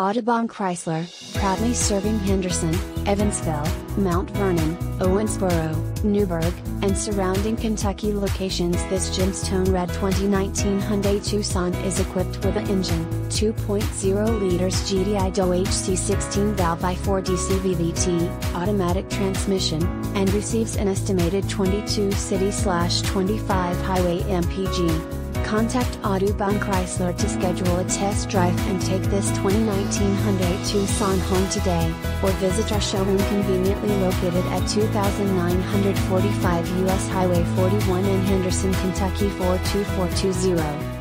Audubon Chrysler, proudly serving Henderson, Evansville, Mount Vernon, Owensboro, Newburgh, and surrounding Kentucky locations. This gemstone red 2019 Hyundai Tucson is equipped with an engine, 2.0 liters GDI DOHC 16 valve i4 DC VVT, automatic transmission, and receives an estimated 22 city slash 25 highway MPG. Contact Audubon Chrysler to schedule a test drive and take this 2019 Hyundai Tucson home today, or visit our showroom conveniently located at 2945 US Highway 41 in Henderson, Kentucky 42420.